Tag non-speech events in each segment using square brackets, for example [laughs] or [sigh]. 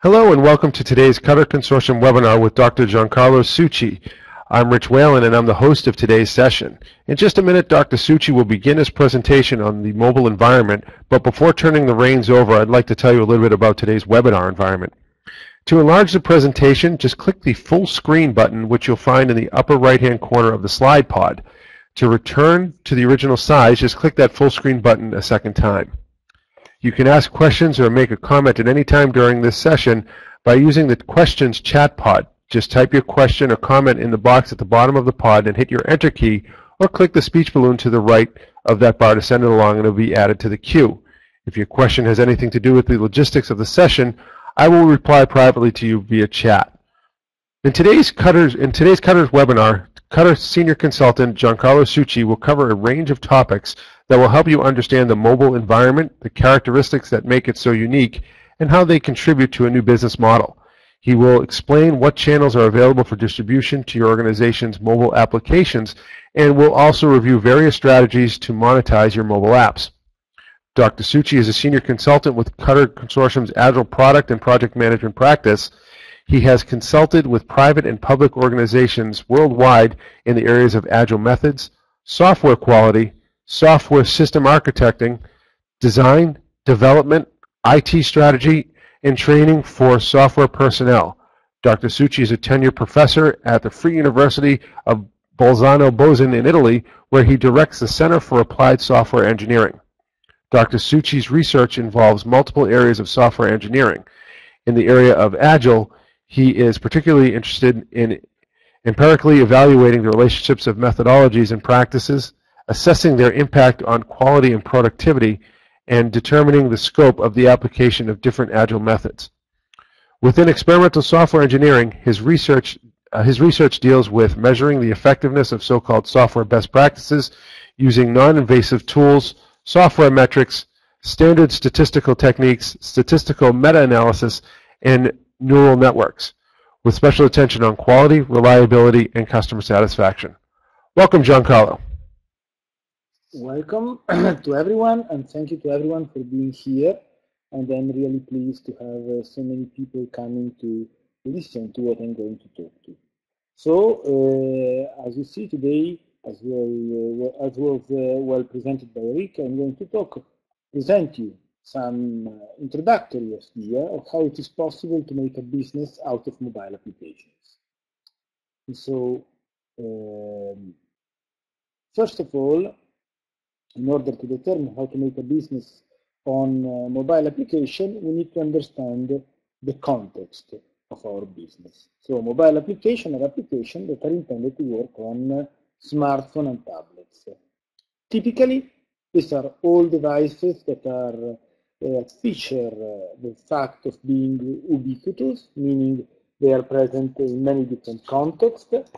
Hello and welcome to today's Cutter Consortium webinar with Dr. Giancarlo Succi. I'm Rich Whalen and I'm the host of today's session. In just a minute, Dr. Succi will begin his presentation on the mobile environment, but before turning the reins over, I'd like to tell you a little bit about today's webinar environment. To enlarge the presentation, just click the full screen button, which you'll find in the upper right-hand corner of the slide pod. To return to the original size, just click that full screen button a second time. You can ask questions or make a comment at any time during this session by using the questions chat pod. Just type your question or comment in the box at the bottom of the pod and hit your enter key or click the speech balloon to the right of that bar to send it along and it'll be added to the queue. If your question has anything to do with the logistics of the session, I will reply privately to you via chat. In today's Cutters, in today's Cutters webinar, Cutter Senior Consultant Giancarlo Succi will cover a range of topics that will help you understand the mobile environment, the characteristics that make it so unique, and how they contribute to a new business model. He will explain what channels are available for distribution to your organization's mobile applications and will also review various strategies to monetize your mobile apps. Dr. Succi is a senior consultant with Cutter Consortium's Agile Product and Project Management practice he has consulted with private and public organizations worldwide in the areas of agile methods, software quality, software system architecting, design, development, IT strategy, and training for software personnel. Dr. Succi is a tenured professor at the Free University of Bolzano Bozen in Italy, where he directs the Center for Applied Software Engineering. Dr. Succi's research involves multiple areas of software engineering. In the area of Agile, he is particularly interested in empirically evaluating the relationships of methodologies and practices, assessing their impact on quality and productivity, and determining the scope of the application of different agile methods. Within experimental software engineering, his research, uh, his research deals with measuring the effectiveness of so-called software best practices using non-invasive tools, software metrics, standard statistical techniques, statistical meta-analysis, and neural networks, with special attention on quality, reliability, and customer satisfaction. Welcome, Giancarlo. Welcome [clears throat] to everyone, and thank you to everyone for being here. And I'm really pleased to have uh, so many people coming to listen to what I'm going to talk to. So, uh, as you see today, as, well, uh, as was uh, well presented by Rick, I'm going to talk, present you some uh, introductory idea of how it is possible to make a business out of mobile applications. And so, um, first of all, in order to determine how to make a business on uh, mobile application, we need to understand the context of our business. So mobile application are applications that are intended to work on uh, smartphone and tablets. Typically, these are all devices that are uh, feature uh, the fact of being ubiquitous, meaning they are present in many different contexts.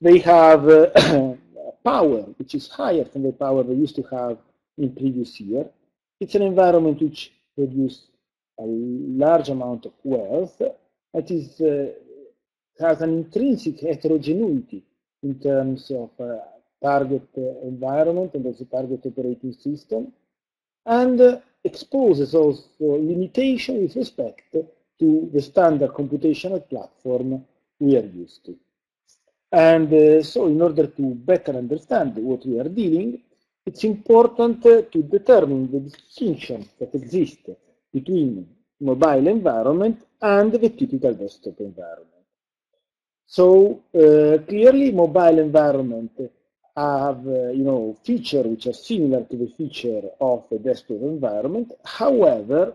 They have uh, [clears throat] power, which is higher than the power they used to have in previous year. It's an environment which produces a large amount of wealth. It is, uh, has an intrinsic heterogeneity in terms of uh, target uh, environment and also target operating system. And exposes also limitation with respect to the standard computational platform we are used to. And uh, so in order to better understand what we are dealing, it's important uh, to determine the distinction that exists between mobile environment and the typical desktop environment. So uh, clearly mobile environment have uh, you know features which are similar to the feature of a desktop environment. However,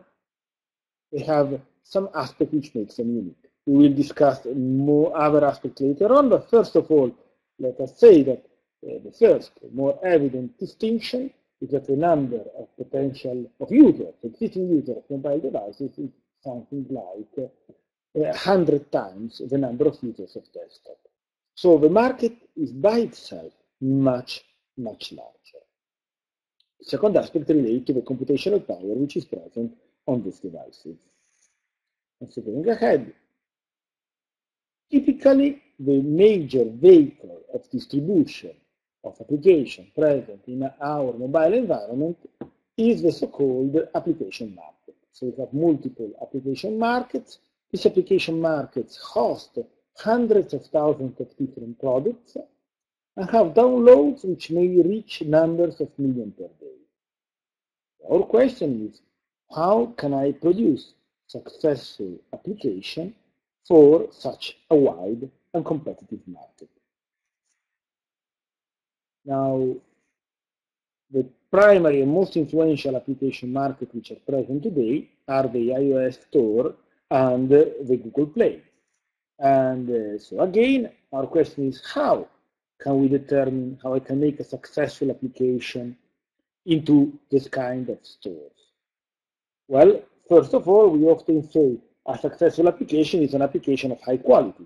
they have some aspect which makes them unique. We will discuss more other aspects later on, but first of all, let us say that uh, the first, more evident distinction is that the number of potential of users, existing users of mobile devices is something like uh, 100 times the number of users of desktop. So the market is by itself much, much larger. Second aspect relates to the computational power which is present on these devices. And so going ahead, typically the major vehicle of distribution of application present in our mobile environment is the so-called application market. So we have multiple application markets, These application markets host hundreds of thousands of different products and have downloads which may reach numbers of millions per day. Our question is, how can I produce successful application for such a wide and competitive market? Now, the primary and most influential application market which are present today are the iOS Store and the Google Play. And uh, so again, our question is how can we determine how I can make a successful application into this kind of stores? Well, first of all, we often say a successful application is an application of high quality.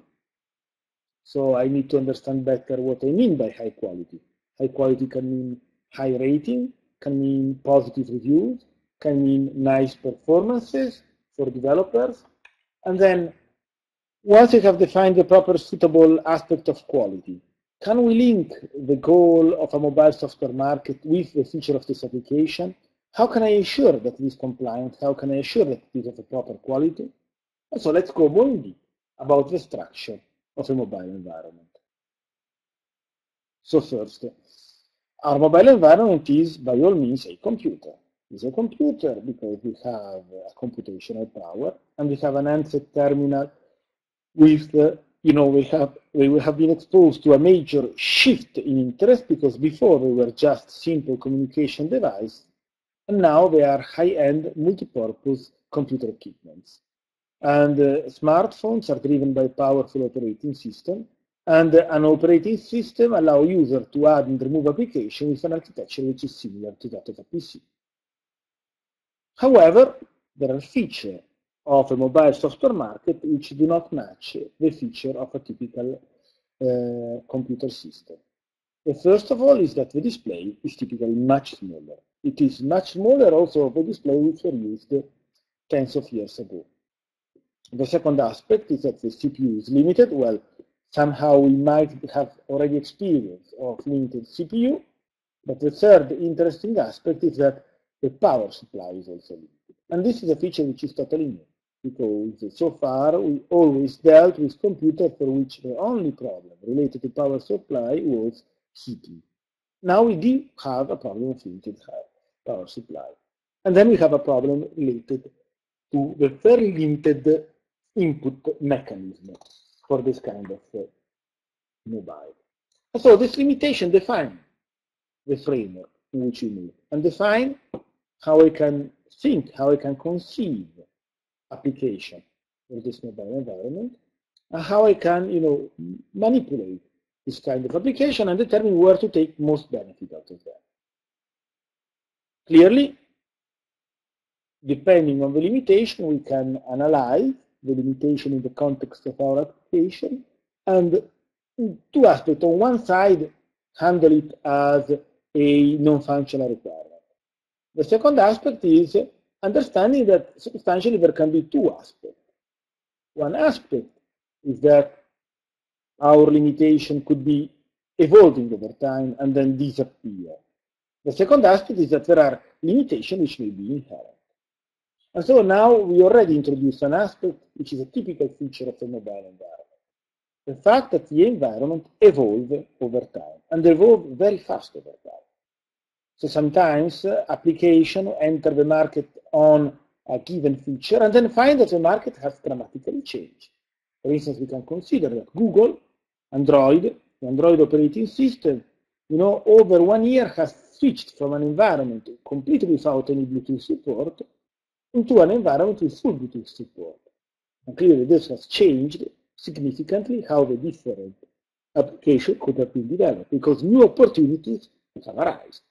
So I need to understand better what I mean by high quality. High quality can mean high rating, can mean positive reviews, can mean nice performances for developers. And then once you have defined the proper suitable aspect of quality, can we link the goal of a mobile software market with the feature of this application? How can I ensure that it is compliant? How can I ensure that it is of a proper quality? And so let's go more in deep about the structure of a mobile environment. So first, our mobile environment is by all means a computer. It's a computer because we have a computational power and we have an handset terminal with, uh, you know, we have, we have been exposed to a major shift in interest because before they were just simple communication device and now they are high-end multi-purpose computer equipments. And uh, smartphones are driven by powerful operating system and uh, an operating system allow user to add and remove application with an architecture which is similar to that of a PC. However, there are features of a mobile software market which do not match the feature of a typical uh, computer system. The first of all is that the display is typically much smaller. It is much smaller also of the display which were used tens of years ago. The second aspect is that the CPU is limited. Well, somehow we might have already experience of limited CPU, but the third interesting aspect is that the power supply is also limited. And this is a feature which is totally new because so far we always dealt with computers for which the only problem related to power supply was heating. Now we do have a problem of limited power supply. And then we have a problem related to the very limited input mechanism for this kind of uh, mobile. So this limitation defines the framework in which we move and define how I can think, how I can conceive application for this mobile environment, and how I can, you know, manipulate this kind of application and determine where to take most benefit out of that. Clearly, depending on the limitation, we can analyze the limitation in the context of our application and two aspects. On one side, handle it as a non-functional requirement. The second aspect is understanding that substantially there can be two aspects. One aspect is that our limitation could be evolving over time and then disappear. The second aspect is that there are limitations which may be inherent. And so now we already introduced an aspect which is a typical feature of a mobile environment. The fact that the environment evolves over time and evolve very fast over time. So sometimes uh, application enter the market on a given feature and then find that the market has dramatically changed. For instance, we can consider that Google, Android, the Android operating system, you know, over one year has switched from an environment completely without any Bluetooth support into an environment with full Bluetooth support. And clearly this has changed significantly how the different application could have been developed because new opportunities have arisen.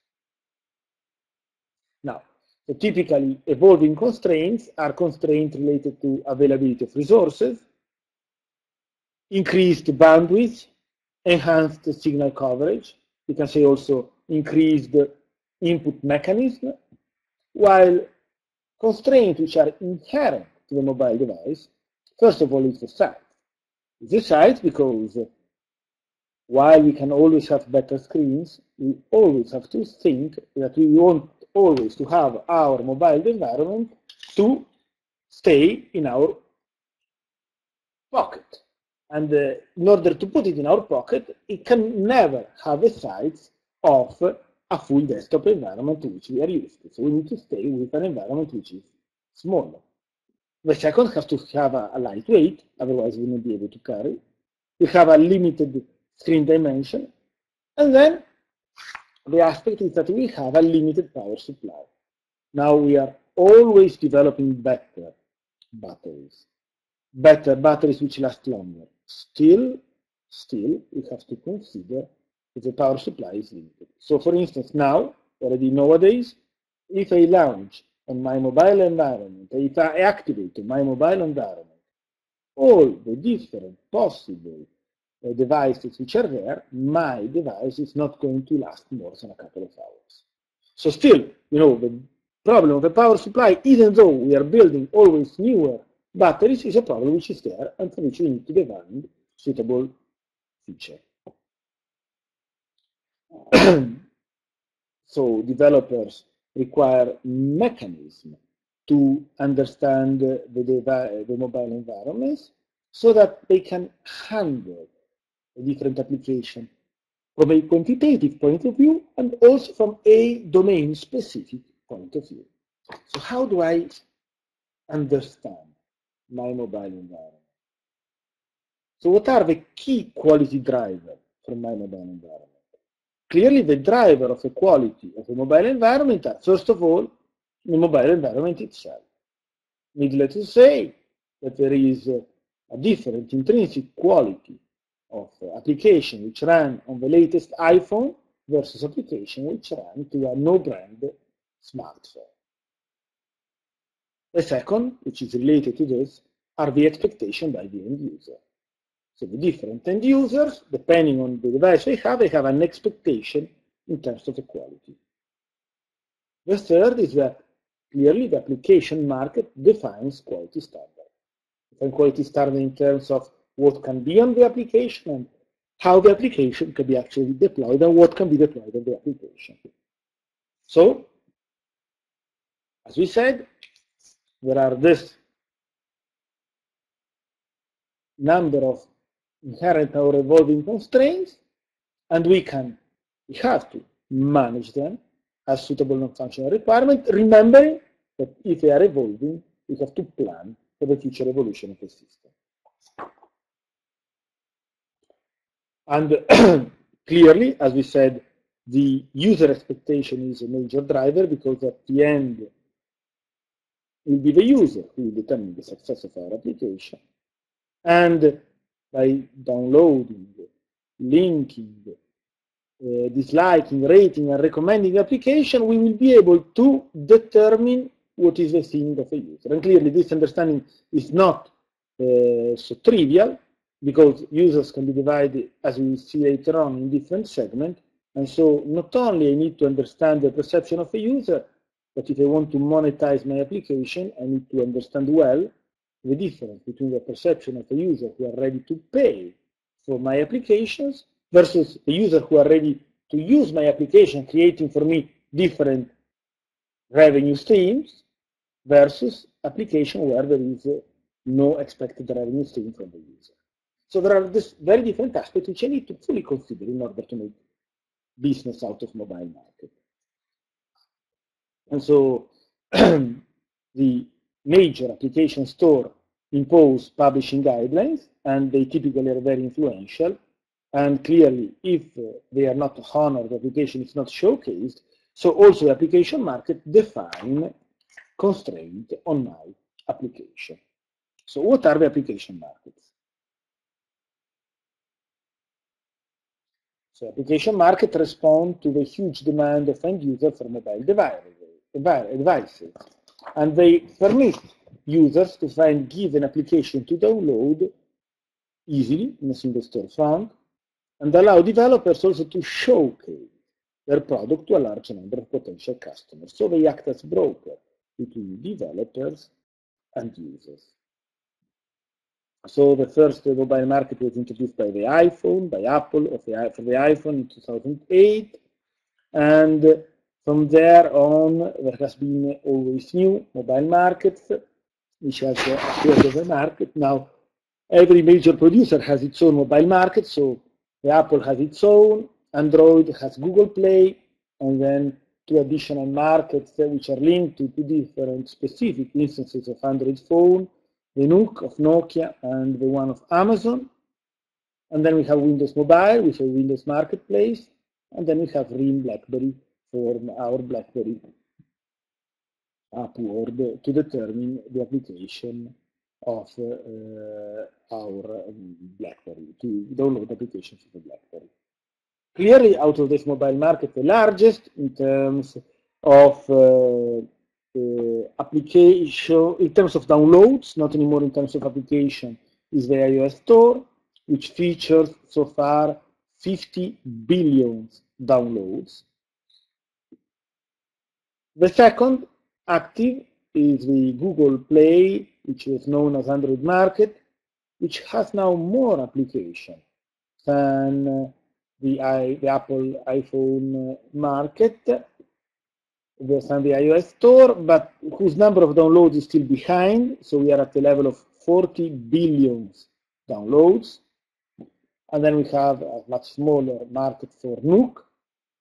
The typically evolving constraints are constraints related to availability of resources, increased bandwidth, enhanced signal coverage. You can say also increased input mechanism, while constraints which are inherent to the mobile device, first of all, is the size. The size because while we can always have better screens, we always have to think that we want always to have our mobile environment to stay in our pocket. And uh, in order to put it in our pocket, it can never have a size of a full desktop environment which we are used to. So we need to stay with an environment which is smaller. The second has to have a, a lightweight, otherwise we won't be able to carry. We have a limited screen dimension. And then the aspect is that we have a limited power supply. Now we are always developing better batteries, better batteries which last longer. Still, still, we have to consider that the power supply is limited. So for instance, now, already nowadays, if I launch on my mobile environment, if I activate my mobile environment, all the different possible devices which are there, my device is not going to last more than a couple of hours. So still, you know, the problem of the power supply, even though we are building always newer batteries, is a problem which is there and for which we need to define suitable feature. [clears throat] so developers require mechanism to understand the, the mobile environments so that they can handle a different application from a quantitative point of view and also from a domain-specific point of view. So how do I understand my mobile environment? So what are the key quality drivers for my mobile environment? Clearly the driver of the quality of the mobile environment are, first of all, the mobile environment itself. Needless to say that there is a, a different intrinsic quality of application which run on the latest iPhone versus application which run to a no-brand smartphone. The second, which is related to this, are the expectation by the end user. So the different end users, depending on the device they have, they have an expectation in terms of the quality. The third is that clearly the application market defines quality standard. Define quality standard in terms of what can be on the application and how the application can be actually deployed and what can be deployed on the application. So, as we said, there are this number of inherent or evolving constraints, and we can, we have to manage them as suitable non-functional requirement, remembering that if they are evolving, we have to plan for the future evolution of the system. And [clears throat] clearly, as we said, the user expectation is a major driver because at the end it will be the user who will determine the success of our application. And by downloading, linking, uh, disliking, rating, and recommending the application, we will be able to determine what is the thing of a user. And clearly, this understanding is not uh, so trivial because users can be divided, as we will see later on, in different segments. And so not only I need to understand the perception of a user, but if I want to monetize my application, I need to understand well the difference between the perception of a user who are ready to pay for my applications versus a user who are ready to use my application, creating for me different revenue streams versus application where there is no expected revenue stream from the user. So there are this very different aspects which I need to fully consider in order to make business out of mobile market. And so [clears throat] the major application store impose publishing guidelines and they typically are very influential and clearly if uh, they are not honored, the application is not showcased, so also the application market define constraint on my application. So what are the application markets? So application market respond to the huge demand of end user for mobile devices. And they permit users to find given application to download easily in a single storefront and allow developers also to showcase their product to a large number of potential customers. So they act as broker between developers and users. So the first mobile market was introduced by the iPhone, by Apple the, for the iPhone in 2008. And from there on, there has been always new mobile markets, which has appeared as a market. Now, every major producer has its own mobile market. So the Apple has its own, Android has Google Play, and then two additional markets which are linked to two different specific instances of Android phone, the Nook of Nokia and the one of Amazon. And then we have Windows Mobile, which is Windows Marketplace, and then we have RIM BlackBerry for our BlackBerry App World to determine the application of uh, our BlackBerry, to download applications for the BlackBerry. Clearly, out of this mobile market, the largest in terms of uh, application, in terms of downloads, not anymore in terms of application, is the iOS Store, which features so far 50 billion downloads. The second active is the Google Play, which is known as Android Market, which has now more application than uh, the, the Apple iPhone uh, market, than the iOS store, but whose number of downloads is still behind. So we are at the level of 40 billion downloads. And then we have a much smaller market for Nook,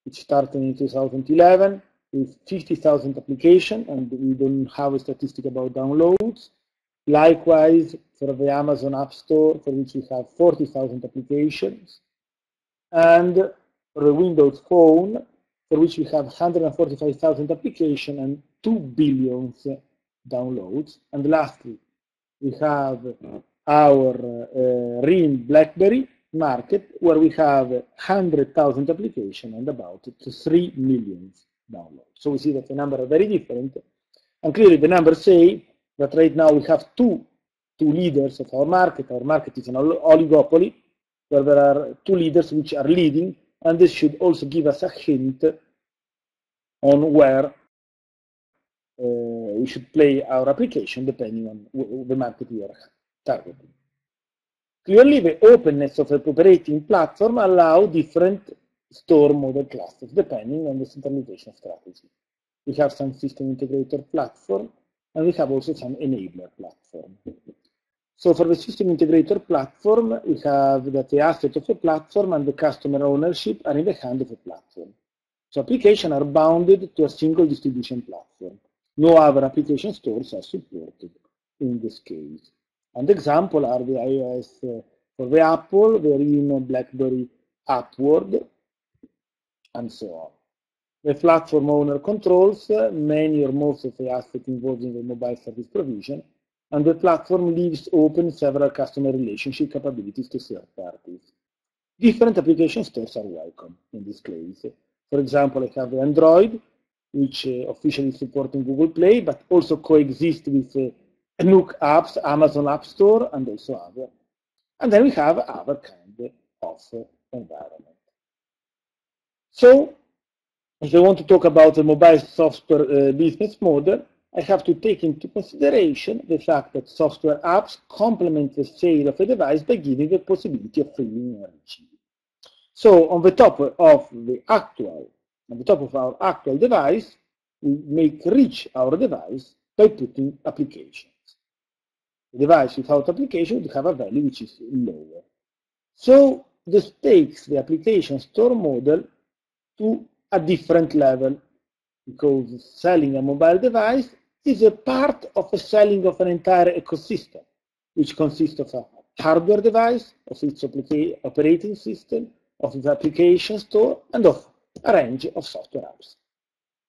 which started in 2011 with 50,000 applications, and we don't have a statistic about downloads. Likewise, for the Amazon App Store, for which we have 40,000 applications. And for the Windows Phone, for which we have 145,000 applications and 2 billion downloads. And lastly, we have our uh, RIM BlackBerry market, where we have 100,000 applications and about 3 million downloads. So we see that the numbers are very different. And clearly the numbers say that right now we have two, two leaders of our market. Our market is an oligopoly, where there are two leaders which are leading, and this should also give us a hint on where uh, we should play our application depending on the market we are targeting. Clearly, the openness of the operating platform allow different store model clusters depending on the centralization strategy. We have some system integrator platform, and we have also some enabler platform. So for the system integrator platform, we have that the asset of the platform and the customer ownership are in the hand of the platform. So applications are bounded to a single distribution platform. No other application stores are supported in this case. And example are the iOS uh, for the Apple, the RIM BlackBerry App World, and so on. The platform owner controls uh, many or most of the assets involved in the mobile service provision, and the platform leaves open several customer relationship capabilities to third parties. Different application stores are welcome in this case. For example, I have Android, which uh, officially supporting Google Play, but also coexist with uh, Nook apps, Amazon App Store, and also other. And then we have other kind of environment. So if I want to talk about the mobile software uh, business model, I have to take into consideration the fact that software apps complement the sale of a device by giving the possibility of filling energy. So on the top of the actual, on the top of our actual device, we make rich our device by putting applications. The device without application would have a value which is lower. So this takes the application store model to a different level because selling a mobile device is a part of the selling of an entire ecosystem, which consists of a hardware device, of its operating system, of its application store, and of a range of software apps.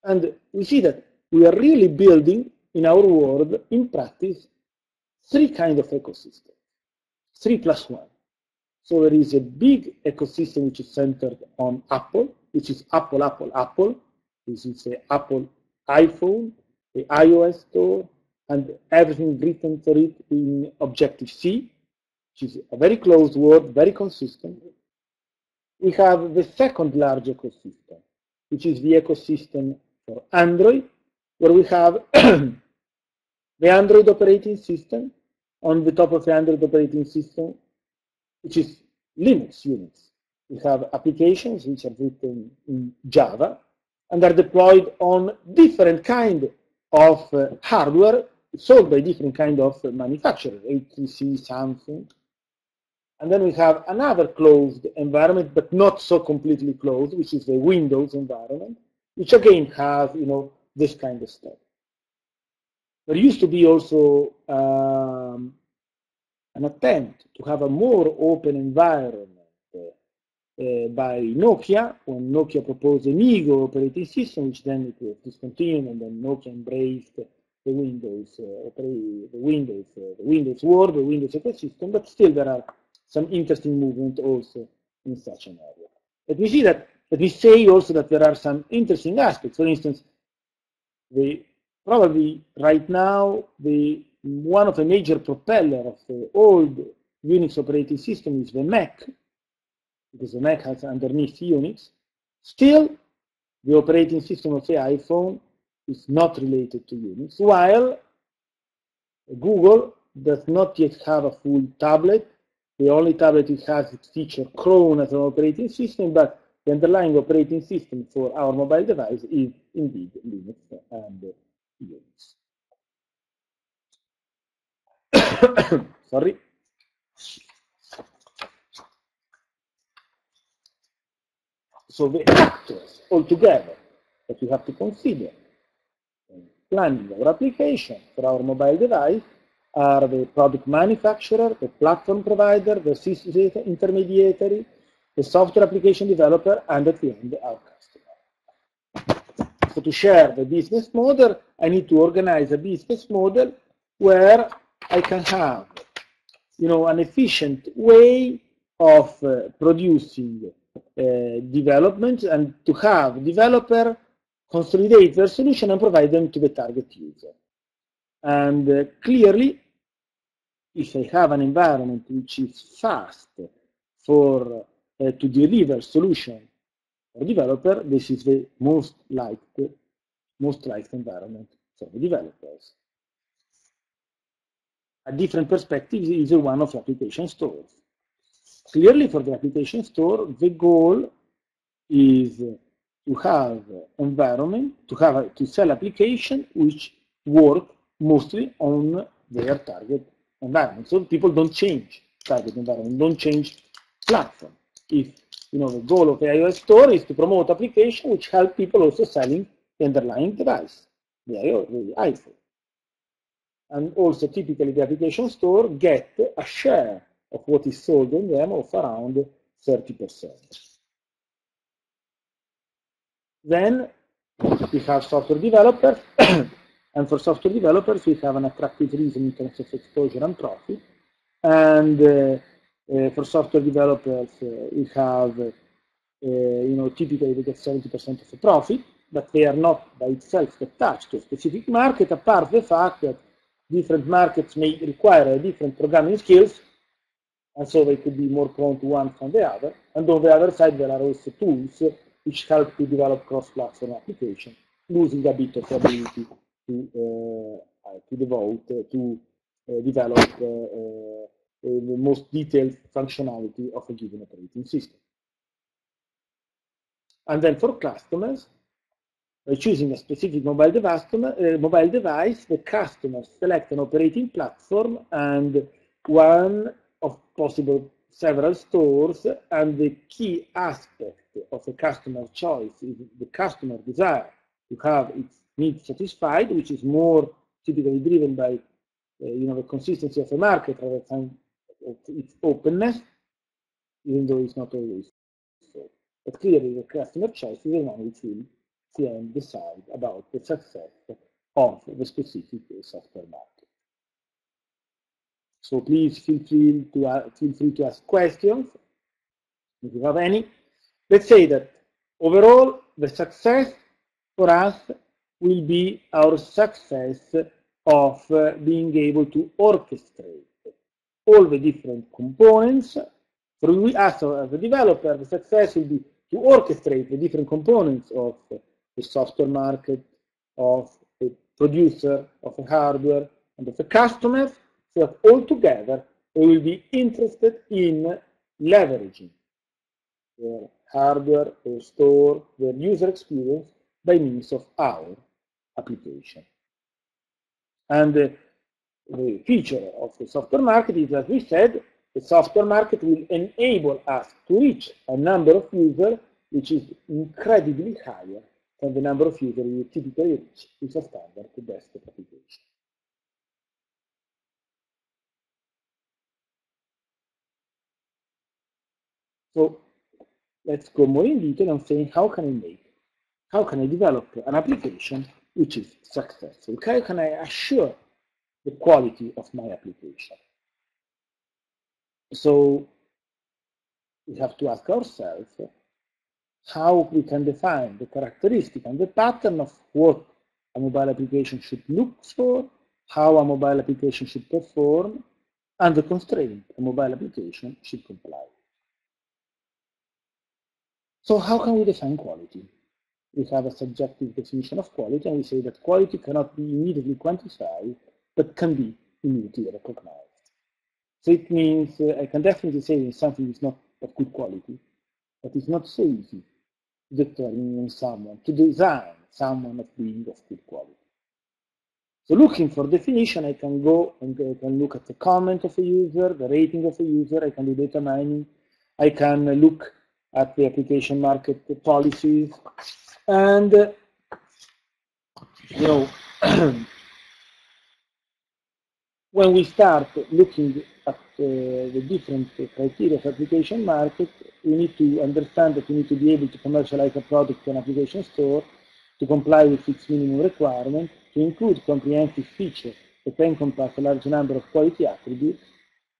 And we see that we are really building in our world, in practice, three kinds of ecosystem, three plus one. So there is a big ecosystem which is centered on Apple, which is Apple, Apple, Apple. This is the Apple iPhone, the iOS store, and everything written for it in Objective-C, which is a very closed world, very consistent. We have the second large ecosystem, which is the ecosystem for Android, where we have [clears throat] the Android operating system. On the top of the Android operating system, which is Linux Unix. We have applications which are written in Java and are deployed on different kind of uh, hardware sold by different kind of manufacturers, HTC, Samsung, And then we have another closed environment, but not so completely closed, which is the Windows environment, which again has, you know, this kind of stuff. There used to be also um, an attempt to have a more open environment uh, by Nokia when Nokia proposed a MeeGo operating system, which then it was discontinued, and then Nokia embraced the Windows, uh, the Windows, uh, the Windows world, the Windows ecosystem. But still, there are some interesting movement also in such an area. Let me see that. Let me say also that there are some interesting aspects. For instance, the probably right now the one of the major propeller of the old Unix operating system is the Mac, because the Mac has underneath Unix. Still, the operating system of the iPhone is not related to Unix, while Google does not yet have a full tablet. The only tablet it has is feature Chrome as an operating system, but the underlying operating system for our mobile device is indeed Linux and Unix. [coughs] Sorry. So the actors altogether that we have to consider in planning our application for our mobile device are the product manufacturer, the platform provider, the system intermediary, the software application developer, and at the end, our customer. So to share the business model, I need to organize a business model where I can have, you know, an efficient way of uh, producing development and to have developer consolidate their solution and provide them to the target user. And uh, clearly, if I have an environment which is fast for uh, to deliver solution for developer, this is the most liked most liked environment for the developers. A different perspective is one of application stores. Clearly for the application store, the goal is to have environment, to have to sell application which work mostly on their target environment. So people don't change target environment, don't change platform. If you know the goal of the iOS store is to promote application which help people also selling the underlying device, the iOS, the iPhone. And also typically the application store get a share of what is sold on them of around 30%. Then we have software developers, [coughs] and for software developers we have an attractive reason in terms of exposure and profit. And uh, uh, for software developers uh, we have, uh, you know, typically they get 70% of the profit, but they are not by itself attached to a specific market, apart the fact that different markets may require different programming skills, and so they could be more prone to one than the other. And on the other side, there are also tools which help to develop cross-platform applications, losing a bit of ability to, uh, to devote, uh, to uh, develop uh, uh, the most detailed functionality of a given operating system. And then for customers, by choosing a specific mobile device, uh, mobile device, the customer select an operating platform and one of possible several stores and the key aspect of a customer choice is the customer desire to have its needs satisfied, which is more typically driven by uh, you know the consistency of the market rather than its openness, even though it's not always so. But clearly the customer choice is the one which will then decide about the success of the specific software market. So please feel free to uh, feel free to ask questions if you have any. Let's say that overall the success for us will be our success of uh, being able to orchestrate all the different components. For us as a developer, the success will be to orchestrate the different components of the software market, of the producer, of the hardware, and of the customers so that altogether we will be interested in leveraging their hardware, their store, their user experience by means of our application. And uh, the feature of the software market is, as we said, the software market will enable us to reach a number of users which is incredibly higher than the number of users we typically reach with a standard desktop application. So let's go more in detail and saying how can I make, how can I develop an application which is successful? How can I assure the quality of my application? So we have to ask ourselves how we can define the characteristic and the pattern of what a mobile application should look for, how a mobile application should perform, and the constraint a mobile application should comply. So how can we define quality? We have a subjective definition of quality, and we say that quality cannot be immediately quantified, but can be immediately recognized. So it means uh, I can definitely say that something is not of good quality, but it's not so easy to determine someone, to design someone of being of good quality. So looking for definition, I can go and I can look at the comment of a user, the rating of a user, I can do data mining, I can look at the application market policies, and you know [clears throat] when we start looking at uh, the different criteria of application market, we need to understand that we need to be able to commercialize a product an application store, to comply with its minimum requirement, to include comprehensive features that encompass a large number of quality attributes,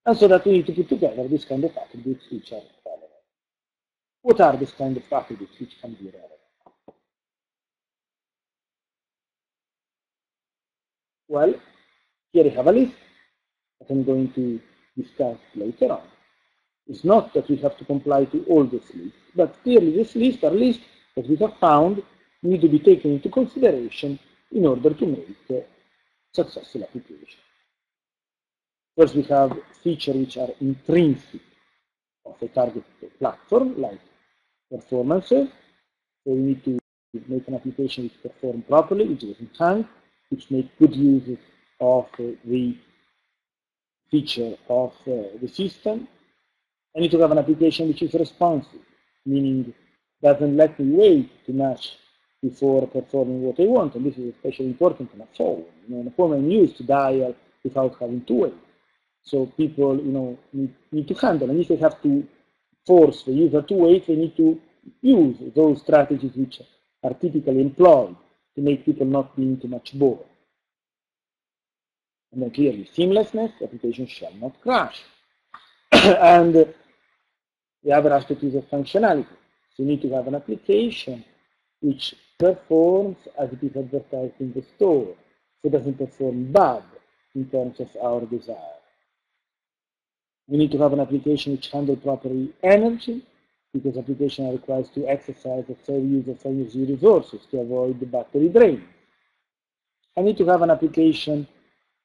and so that we need to put together this kind of attributes relevant. What are these kind of attributes which can be relevant? Well, here I have a list that I'm going to discuss later on. It's not that we have to comply to all this list, but clearly this list are lists that we have found need to be taken into consideration in order to make a successful application. First, we have features which are intrinsic of a target platform, like performances. So we need to make an application which performs properly, which doesn't hang, which makes good use of the feature of uh, the system. I need to have an application which is responsive, meaning doesn't let me wait too much before performing what I want, and this is especially important on a phone. You know, on a phone I'm used to dial without having to wait. So people, you know, need, need to handle, and if they have to force the user to wait, they need to use those strategies which are typically employed to make people not being too much bored. And then clearly seamlessness, application shall not crash. [coughs] and the other aspect is of functionality. So you need to have an application which performs as it is advertised in the store. So it doesn't perform bad in terms of our desire. We need to have an application which handles properly energy, because application requires to exercise the fair use of energy resources to avoid the battery drain. I need to have an application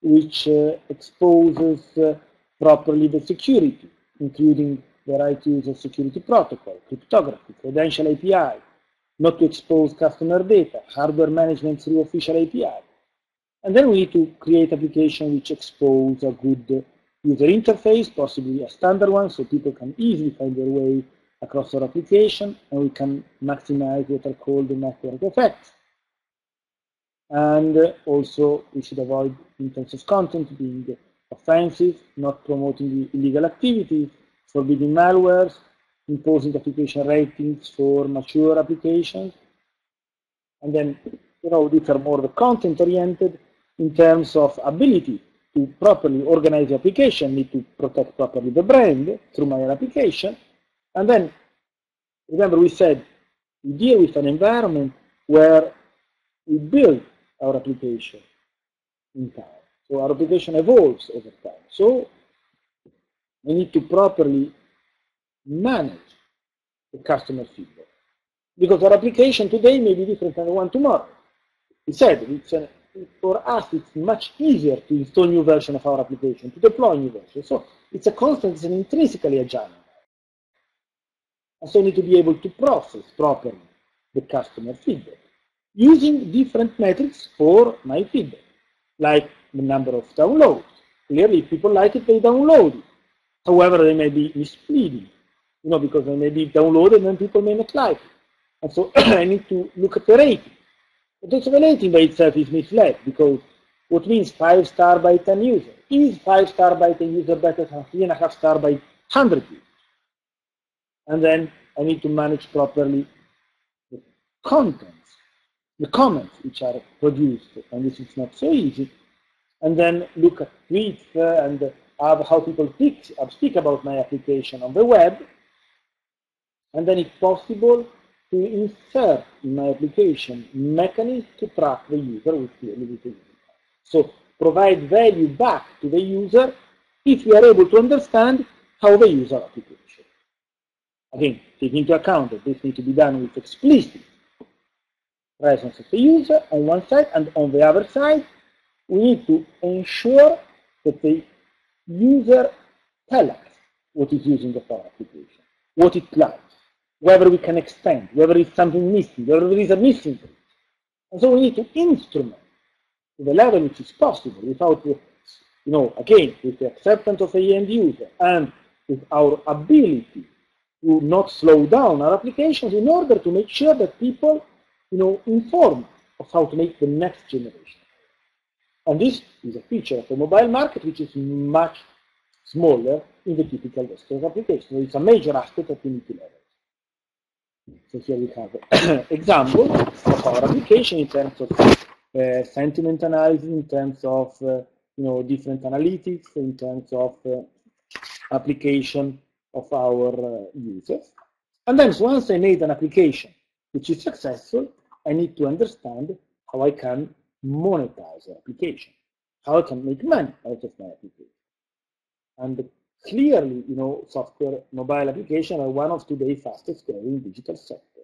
which uh, exposes uh, properly the security, including the right use of security protocol, cryptography, credential API, not to expose customer data, hardware management through official API. And then we need to create application which expose a good user interface, possibly a standard one, so people can easily find their way across our application, and we can maximize what are called the network effects. And uh, also, we should avoid, in terms of content, being offensive, not promoting illegal activities, forbidding malwares, imposing application ratings for mature applications. And then, you know, these are more the content-oriented in terms of ability to properly organize the application, need to protect properly the brand through my application. And then, remember we said, we deal with an environment where we build our application in time. So our application evolves over time. So we need to properly manage the customer feedback. Because our application today may be different than the one tomorrow. We said it's an, for us it's much easier to install new version of our application, to deploy new version. So it's a constant, it's an intrinsically agile. And so need to be able to process properly the customer feedback using different metrics for my feedback, like the number of downloads. Clearly, if people like it, they download it. However, they may be misleading, you know, because they may be downloaded and people may not like it. And so [clears throat] I need to look at the rating. But rating by itself is misled because what means 5 star by 10 users? Is 5 star by 10 users better than 3.5 star by 100 users? And then I need to manage properly the contents, the comments which are produced, and this is not so easy. And then look at tweets uh, and how people speak, speak about my application on the web. And then if possible, to insert in my application mechanisms to track the user with the user. So provide value back to the user if we are able to understand how the user application. Again, take into account that this needs to be done with explicit presence of the user on one side, and on the other side, we need to ensure that the user tell us what is using the our application, what it likes, whether we can extend, whether it's something missing, whether there is a missing. And so we need to instrument to the level which is possible without, you know, again, with the acceptance of the end user and with our ability to not slow down our applications in order to make sure that people, you know, inform of how to make the next generation. And this is a feature of the mobile market which is much smaller in the typical desktop application. So it's a major aspect that the leverage. So here we have example of our application in terms of uh, sentiment analysis, in terms of uh, you know different analytics, in terms of uh, application of our uh, users. And then once I made an application which is successful, I need to understand how I can monetize the application, how I can make money out of my application. And Clearly, you know, software mobile applications are one of today's fastest growing digital sector.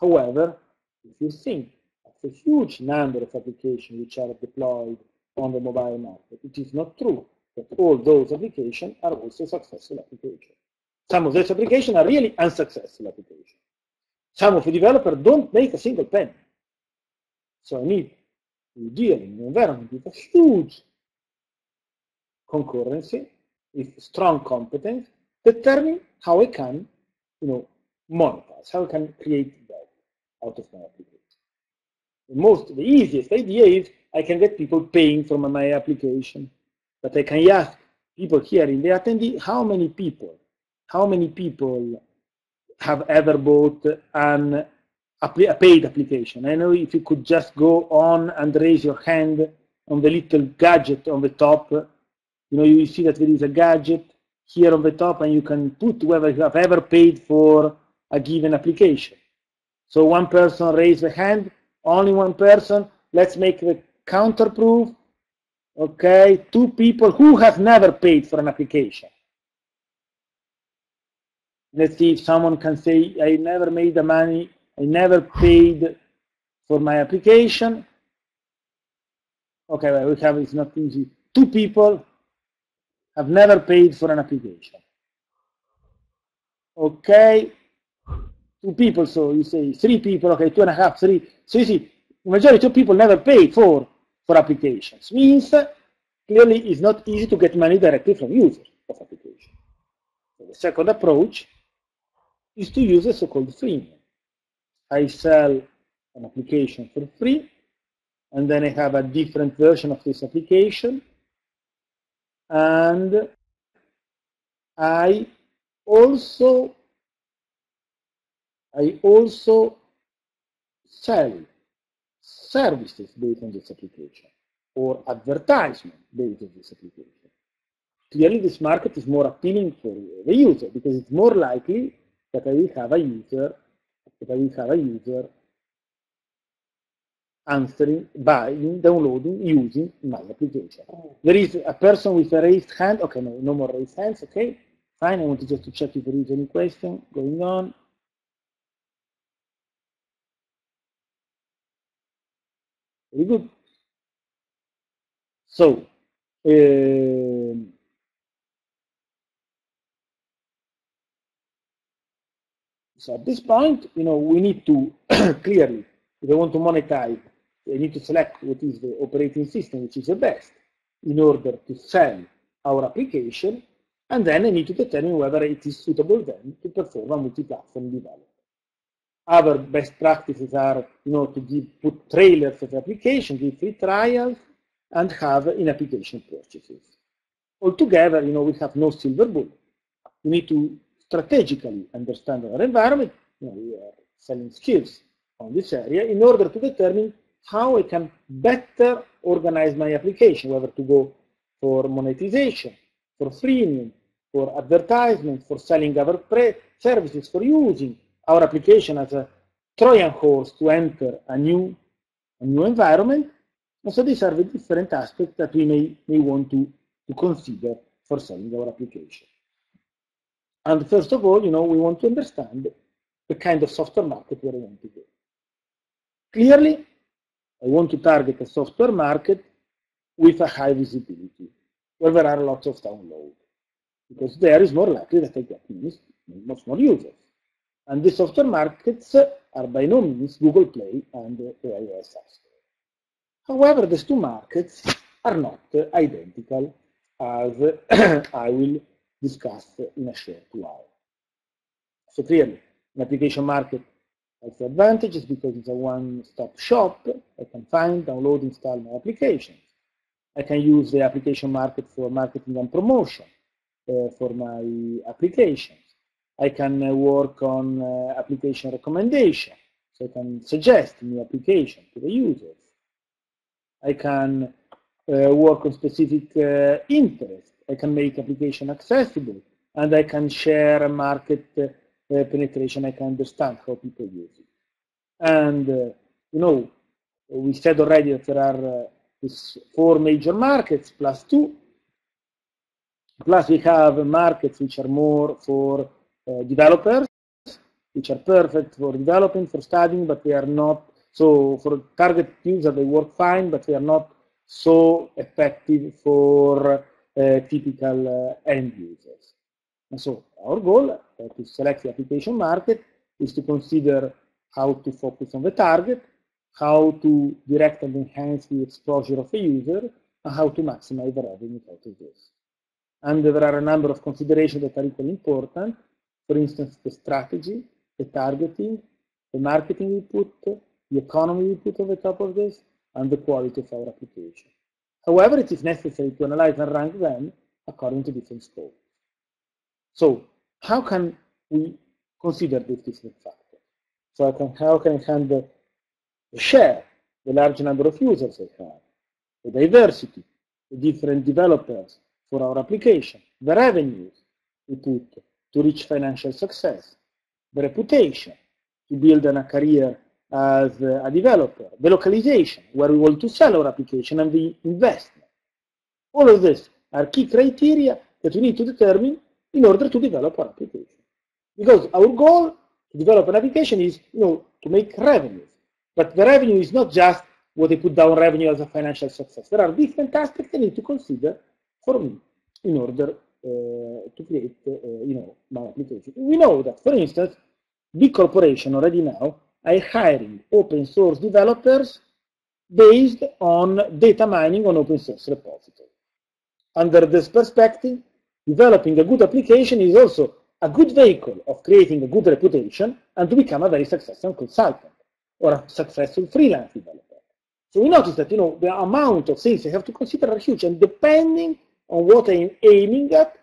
However, if you think of the huge number of applications which are deployed on the mobile market, it is not true that all those applications are also successful applications. Some of those applications are really unsuccessful applications. Some of the developers don't make a single penny. So I need to deal in an environment with a huge concurrency with strong competence, determine how I can, you know, monetize, how I can create value out of my application. The most, the easiest idea is I can get people paying from my application, but I can ask people here in the attendee how many people, how many people have ever bought an a paid application. I know if you could just go on and raise your hand on the little gadget on the top you know, you see that there is a gadget here on the top and you can put whether you have ever paid for a given application. So one person raised the hand, only one person. Let's make the counter proof. Okay, two people who have never paid for an application. Let's see if someone can say, I never made the money, I never paid for my application. Okay, well, we have, it's not easy. Two people, have never paid for an application. Okay, two people, so you say three people, okay, two and a half, three. So you see, majority of people never pay for, for applications. Means clearly it's not easy to get money directly from users of application. So the second approach is to use a so-called freemium. I sell an application for free, and then I have a different version of this application, and I also I also sell services based on this application or advertisement based on this application. Clearly, this market is more appealing for the user because it's more likely that I will have a user that I will have a user answering, buying, downloading, using my application. Oh. There is a person with a raised hand. Okay, no, no more raised hands. Okay, fine. I wanted just to check if there is any question going on. Very good. So, um, so at this point, you know, we need to [clears throat] clearly, if I want to monetize I need to select what is the operating system which is the best in order to sell our application And then I need to determine whether it is suitable then to perform a multi-platform development. Other best practices are, you know, to give, put trailers of the application, give free trials, and have in-application purchases. Altogether, you know, we have no silver bullet. We need to strategically understand our environment. You know, we are selling skills on this area in order to determine how I can better organize my application, whether to go for monetization, for freemium, for advertisement, for selling other services, for using our application as a Trojan horse to enter a new, a new environment. And so these are the different aspects that we may, may want to, to consider for selling our application. And first of all, you know, we want to understand the kind of software market we want to go. Clearly, I want to target a software market with a high visibility, where there are lots of downloads, because there is more likely that I get much more users. And the software markets are by no means Google Play and the iOS App Store. However, these two markets are not identical, as [clears throat] I will discuss in a short while. So clearly, an application market has advantages because it's a one-stop shop. I can find, download, install my applications. I can use the application market for marketing and promotion uh, for my applications. I can uh, work on uh, application recommendation, so I can suggest new application to the users. I can uh, work on specific uh, interest. I can make application accessible, and I can share a market uh, penetration. I can understand how people use it. And, you know, we said already that there are these four major markets plus two. Plus we have markets which are more for uh, developers, which are perfect for developing, for studying, but they are not, so for target user they work fine, but they are not so effective for uh, typical uh, end users. And so our goal uh, to select the application market is to consider how to focus on the target, how to direct and enhance the exposure of a user, and how to maximize the revenue out of this. And there are a number of considerations that are equally important. For instance, the strategy, the targeting, the marketing we put, the economy we put on the top of this, and the quality of our application. However, it is necessary to analyze and rank them according to different scopes. So how can we consider this different factor? So I can, how can I handle the share, the large number of users I have, the diversity, the different developers for our application, the revenues we put to reach financial success, the reputation to build a career as a developer, the localization, where we want to sell our application, and the investment. All of this are key criteria that we need to determine in order to develop our application. Because our goal to develop an application is, you know, to make revenues. But the revenue is not just what they put down revenue as a financial success. There are different aspects I need to consider for me in order uh, to create, uh, you know, my application. We know that, for instance, big corporation already now are hiring open source developers based on data mining on open source repository. Under this perspective, developing a good application is also a good vehicle of creating a good reputation and to become a very successful consultant or a successful freelance developer. So we notice that you know the amount of things I have to consider are huge, and depending on what I'm aiming at,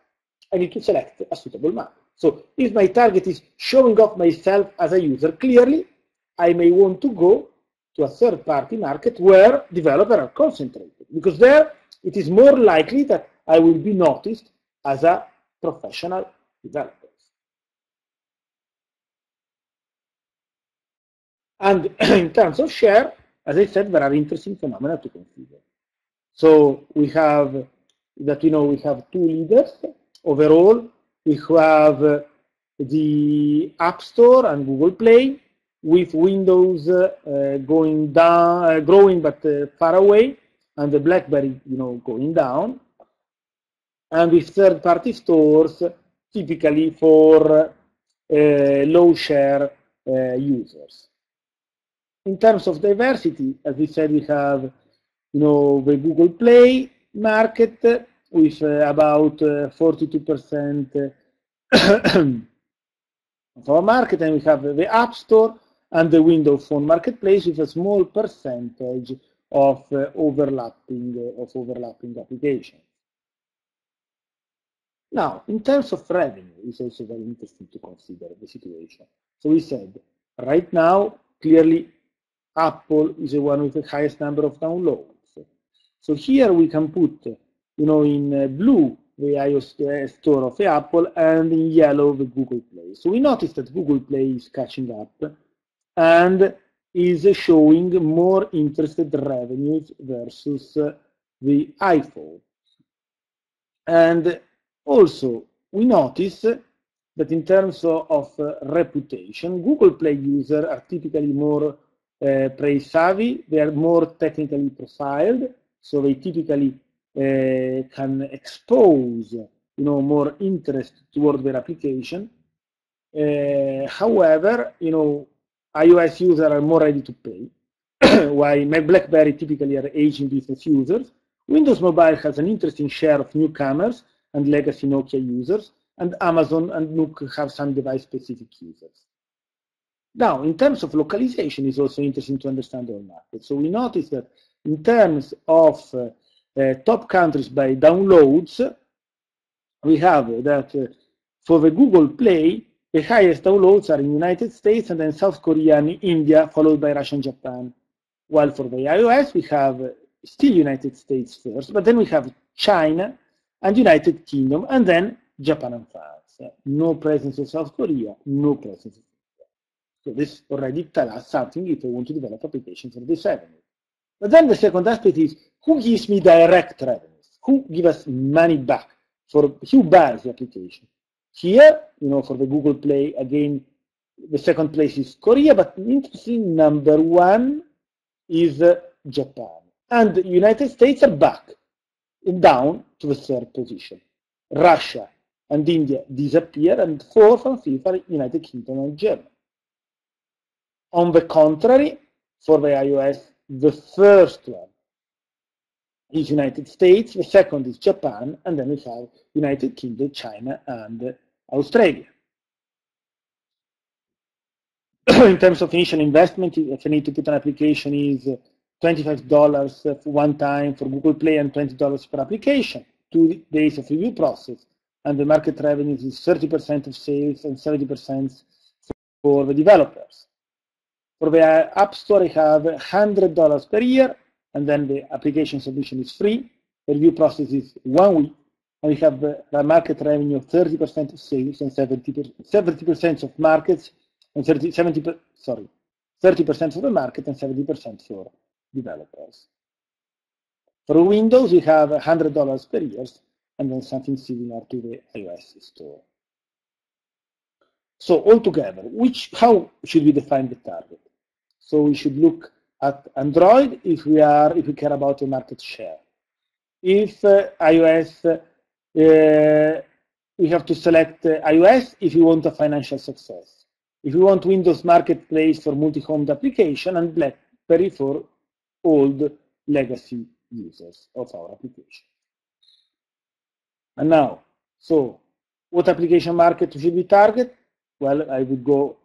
I need to select a suitable market. So if my target is showing off myself as a user, clearly I may want to go to a third-party market where developers are concentrated, because there it is more likely that I will be noticed as a professional developer. And [clears throat] in terms of share, as I said, there are interesting phenomena to consider. So we have that you know we have two leaders overall. We have the App Store and Google Play, with Windows uh, going down, uh, growing but uh, far away, and the BlackBerry, you know, going down and with third-party stores, typically for uh, low share uh, users. In terms of diversity, as we said, we have you know, the Google Play market, with uh, about 42% [clears throat] of our market, and we have the App Store and the Windows Phone Marketplace with a small percentage of overlapping of overlapping applications. Now, in terms of revenue, it's also very interesting to consider the situation. So we said, right now, clearly, Apple is the one with the highest number of downloads. So here we can put, you know, in uh, blue the iOS store of Apple and in yellow the Google Play. So we notice that Google Play is catching up and is showing more interested revenues versus the iPhone. And also, we notice that in terms of, uh, reputation, Google Play users are typically more uh, praise savvy, they are more technically profiled, so they typically uh, can expose you know, more interest toward their application. Uh, however, you know, iOS users are more ready to pay, [coughs] while BlackBerry typically are aging business users. Windows Mobile has an interesting share of newcomers and legacy Nokia users, and Amazon and Nook have some device-specific users. Now, in terms of localization, it's also interesting to understand our market. So we notice that in terms of uh, uh, top countries by downloads, we have that uh, for the Google Play, the highest downloads are in the United States and then South Korea and India, followed by Russia and Japan. While for the iOS, we have still United States first, but then we have China and United Kingdom, and then Japan and France. No presence of South Korea, no presence of India. So this already tells us something if we want to develop applications for this avenue. But then the second aspect is who gives me direct revenues? Who gives us money back for who buys the application? Here, you know, for the Google Play, again, the second place is Korea, but interesting number one is uh, Japan. And the United States are back down to the third position. Russia and India disappear, and fourth and fifth are United Kingdom and Germany. On the contrary, for the iOS, the first one is United States, the second is Japan, and then we have United Kingdom, China, and Australia. [clears throat] in terms of initial investment, if you need to put an application is $25 for one time for Google Play and $20 per application, two days of review process, and the market revenues is 30% of sales and 70% for the developers. For the App Store, I have $100 per year, and then the application submission is free. The review process is one week, and we have the market revenue of 30% of sales and 70%, 70% of markets and 30, 70, sorry, 30% for the market and 70% for developers. For Windows, we have $100 per year, and then something similar to the iOS store. So altogether, which how should we define the target? So we should look at Android if we are if we care about the market share. If uh, iOS, uh, we have to select uh, iOS if we want a financial success. If we want Windows Marketplace for multi-home application and BlackBerry for old legacy users of our application. And now, so what application market should we target? Well, I would go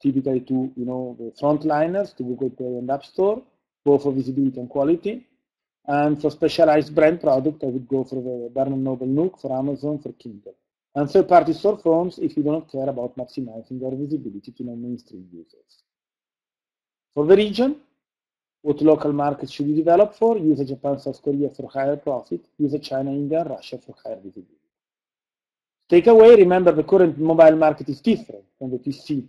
typically to you know the frontliners, to Google Play and App Store, both for visibility and quality. And for specialized brand product, I would go for the Barnes Noble Nook, for Amazon, for Kindle. And third-party store phones if you don't care about maximizing their visibility to non-mainstream users. For the region, what local market should you develop for? Use Japan, South Korea for higher profit. Use China, India, Russia for higher visibility. Takeaway, remember the current mobile market is different from the PC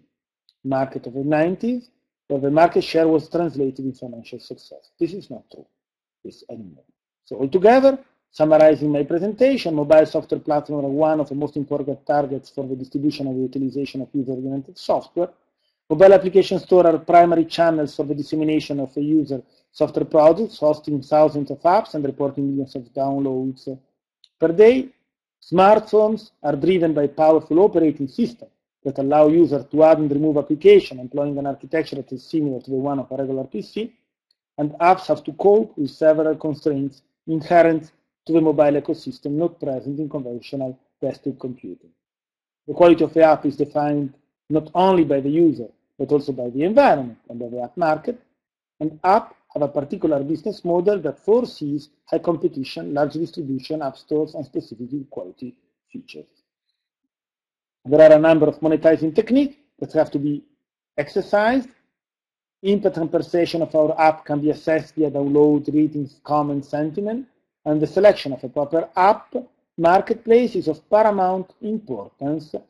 market of the 90s, where the market share was translated in financial success. This is not true this anymore. So altogether, summarizing my presentation, mobile software platforms are one of the most important targets for the distribution and utilization of user-oriented software. Mobile application store are primary channels for the dissemination of a user software products, hosting thousands of apps and reporting millions of downloads per day. Smartphones are driven by powerful operating systems that allow users to add and remove applications employing an architecture that is similar to the one of a regular PC, and apps have to cope with several constraints inherent to the mobile ecosystem not present in conventional desktop computing. The quality of the app is defined not only by the user, but also by the environment and by the app market. And app have a particular business model that foresees high competition, large distribution, app stores, and specific quality features. There are a number of monetizing techniques that have to be exercised. Impact and perception of our app can be assessed via download, ratings, comments, sentiment, and the selection of a proper app marketplace is of paramount importance to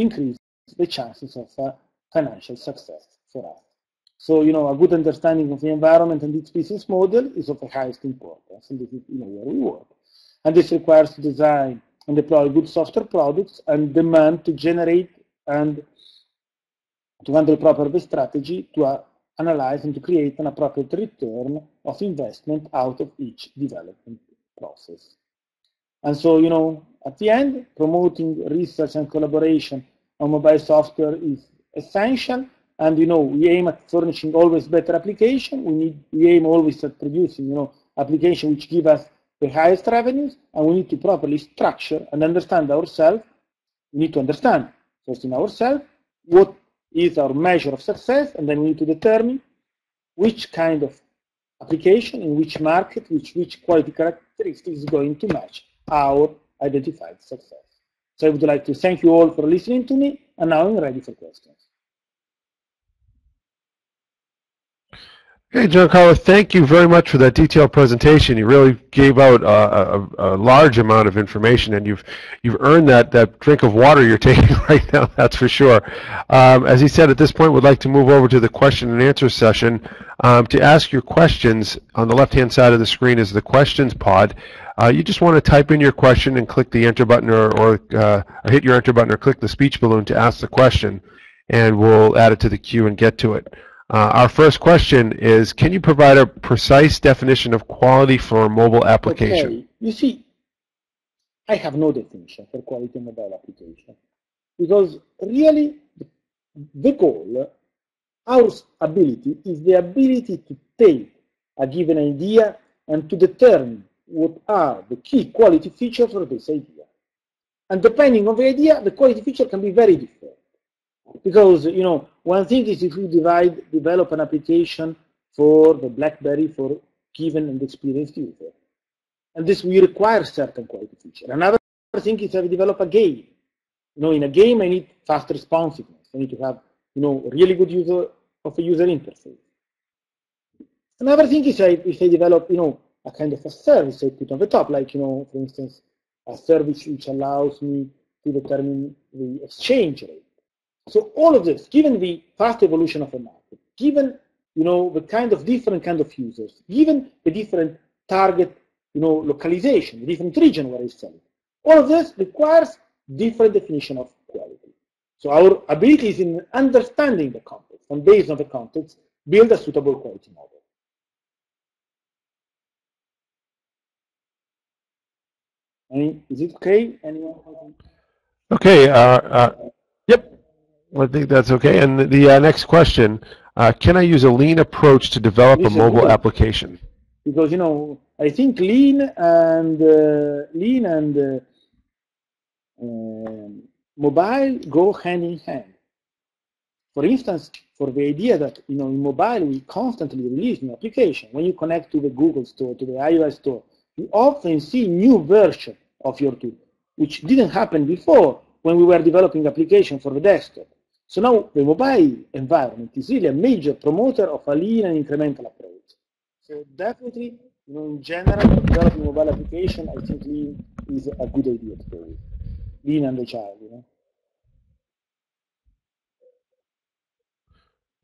increase the chances of financial success for us. So, you know, a good understanding of the environment and its business model is of the highest importance, and this is you know, where we work. And this requires to design and deploy good software products and demand to generate and to handle proper strategy to uh, analyze and to create an appropriate return of investment out of each development process. And so, you know, at the end, promoting research and collaboration on mobile software is essential. And, you know, we aim at furnishing always better application. We need, we aim always at producing, you know, application which give us the highest revenues. And we need to properly structure and understand ourselves. We need to understand first in ourselves what is our measure of success. And then we need to determine which kind of application in which market, which, which quality characteristics is going to match our identified success. So I would like to thank you all for listening to me, and now I'm ready for questions. Hey, Giancarlo, thank you very much for that detailed presentation. You really gave out a, a, large amount of information, and you've you've earned that, that drink of water you're [laughs] taking right now, that's for sure. Um, as he said, at this point, we'd like to move over to the question and answer session. Um, to ask your questions, on the left-hand side of the screen is the questions pod. Uh, you just want to type in your question and click the enter button or, or, uh, hit your enter button or click the speech balloon to ask the question, and we'll add it to the queue and get to it. Uh, our first question is, can you provide a precise definition of quality for a mobile application? Okay. You see, I have no definition for quality mobile application because really the goal, our ability is the ability to take a given idea and to determine what are the key quality features for this idea. And depending on the idea, the quality feature can be very different. Because, you know, one thing is if you divide, develop an application for the BlackBerry for given and experienced user. And this will require certain quality feature. Another thing is if I develop a game. You know, in a game, I need fast responsiveness. I need to have, you know, really good user of a user interface. Another thing is if I develop, you know, a kind of a service I put on the top, like, you know, for instance, a service which allows me to determine the exchange rate. So all of this, given the fast evolution of the market, given you know the kind of different kind of users, given the different target you know localization, the different region where it's selling, all of this requires different definition of quality. So our ability is in understanding the context and based on the context, build a suitable quality model. Is it okay? Anyone? Okay. Uh, uh. I think that's okay. And the, the uh, next question, uh, can I use a lean approach to develop a mobile application? Because, you know, I think lean and uh, lean and uh, um, mobile go hand in hand. For instance, for the idea that, you know, in mobile we constantly release new application. When you connect to the Google store, to the iOS store, you often see new version of your tool, which didn't happen before when we were developing application for the desktop. So now the mobile environment is really a major promoter of a lean and incremental approach. So definitely, you know, in general, developing mobile application, I think lean is a good idea to go with. Lean and agile, you know.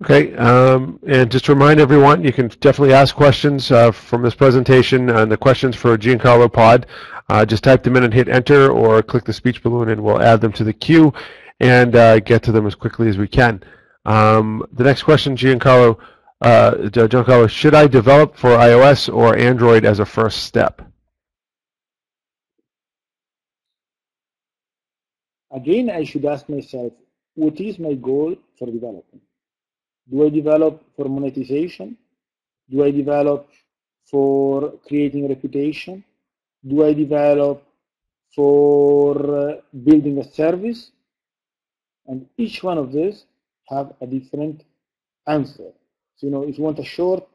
Okay, um, and just to remind everyone, you can definitely ask questions uh, from this presentation and the questions for Giancarlo Pod. Uh, just type them in and hit enter or click the speech balloon and we'll add them to the queue and uh, get to them as quickly as we can. Um, the next question, Giancarlo, uh, Giancarlo, should I develop for iOS or Android as a first step? Again, I should ask myself, what is my goal for developing? Do I develop for monetization? Do I develop for creating reputation? Do I develop for uh, building a service? And each one of these have a different answer. So, you know, if you want a short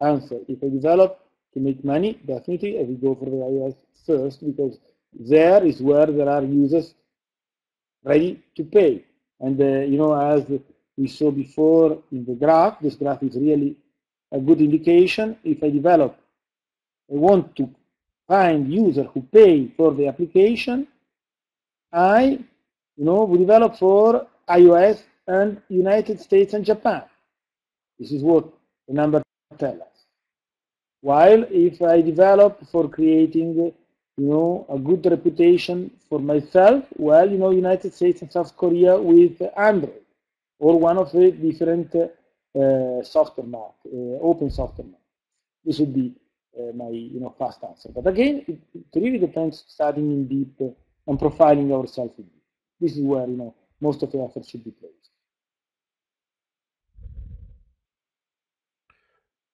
answer, if I develop to make money, definitely I will go for the iOS first because there is where there are users ready to pay. And, uh, you know, as we saw before in the graph, this graph is really a good indication. If I develop, I want to find user who pay for the application, I, you know, we develop for iOS and United States and Japan. This is what the number tell us. While if I develop for creating, you know, a good reputation for myself, well, you know, United States and South Korea with Android or one of the different uh, software market, uh, open software market. This would be uh, my, you know, fast answer. But again, it, it really depends studying in deep and profiling ourselves in deep. This is where, you know, most of the effort should be placed.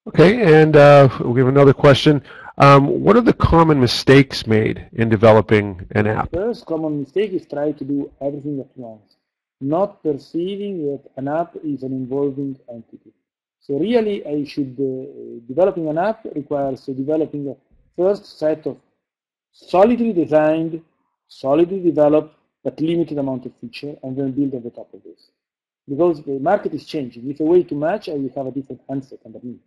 Okay, and uh, we have another question. Um, what are the common mistakes made in developing an app? The First common mistake is try to do everything at once, not perceiving that an app is an involving entity. So really, I should uh, developing an app requires developing a first set of solidly designed, solidly developed, but limited amount of feature, and then build on the top of this. Because the market is changing. If I wait too much, I will have a different handset underneath.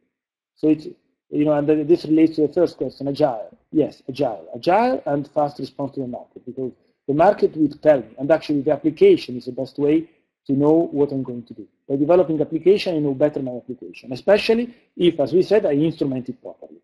So it's, you know, and this relates to the first question, agile. Yes, agile. Agile and fast response to the market because the market will tell me, and actually the application is the best way to know what I'm going to do. By developing application, I know better my application, especially if, as we said, I instrument it properly.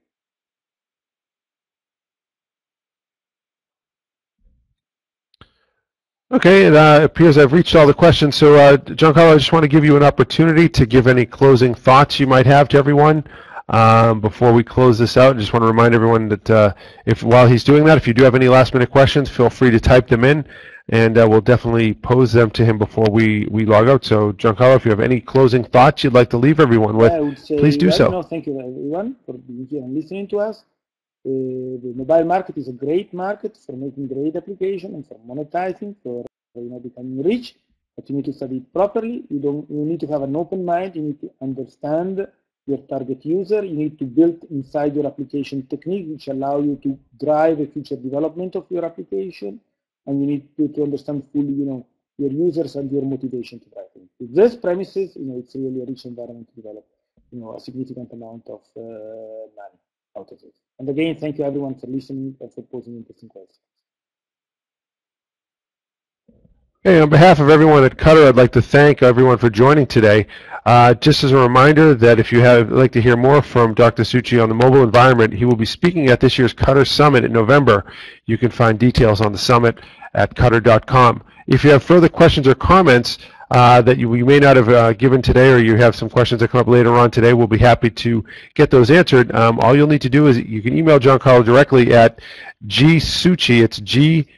Okay, it uh, appears I've reached all the questions. So, uh, Giancarlo, I just want to give you an opportunity to give any closing thoughts you might have to everyone. Um, before we close this out, I just want to remind everyone that uh, if while he's doing that, if you do have any last minute questions, feel free to type them in, and uh, we'll definitely pose them to him before we, we log out. So, Giancarlo, if you have any closing thoughts you'd like to leave everyone with, say, please do so. No, thank you everyone for being here and listening to us. Uh, the mobile market is a great market for making great application and for monetizing, for you know becoming rich. But you need to study it properly. You don't. You need to have an open mind. You need to understand your target user. You need to build inside your application technique which allow you to drive the future development of your application. And you need to, to understand fully, you know, your users and your motivation to drive them. With these premises, you know, it's really a rich environment to develop, you know, a significant amount of uh, money out of it. And again, thank you everyone for listening and for posing interesting questions. Hey, on behalf of everyone at Cutter, I'd like to thank everyone for joining today. Uh, just as a reminder that if you have like to hear more from Dr. Succi on the mobile environment, he will be speaking at this year's Cutter Summit in November. You can find details on the summit at cutter.com. If you have further questions or comments uh, that you, you, may not have uh, given today or you have some questions that come up later on today, we'll be happy to get those answered. Um, all you'll need to do is you can email John Giancarlo directly at gsucci, it's G-S-U-C-C-I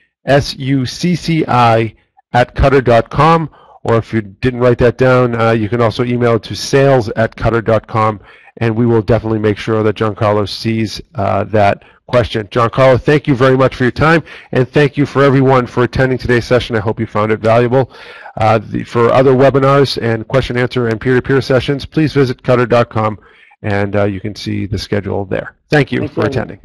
at cutter.com, or if you didn't write that down, uh, you can also email to sales at cutter.com, and we will definitely make sure that Giancarlo sees uh, that question. Giancarlo, thank you very much for your time, and thank you for everyone for attending today's session. I hope you found it valuable. Uh, the, for other webinars and question answer and peer-to-peer sessions, please visit cutter.com, and uh, you can see the schedule there. Thank you for attending.